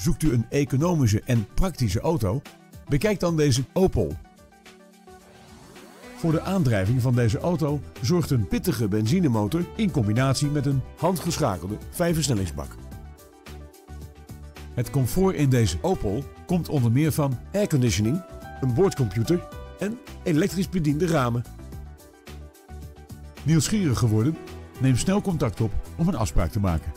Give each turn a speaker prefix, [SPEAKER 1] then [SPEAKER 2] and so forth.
[SPEAKER 1] Zoekt u een economische en praktische auto? Bekijk dan deze Opel. Voor de aandrijving van deze auto zorgt een pittige benzinemotor in combinatie met een handgeschakelde vijfversnellingsbak. Het comfort in deze Opel komt onder meer van airconditioning, een boordcomputer en elektrisch bediende ramen. Nieuwsgierig geworden? Neem snel contact op om een afspraak te maken.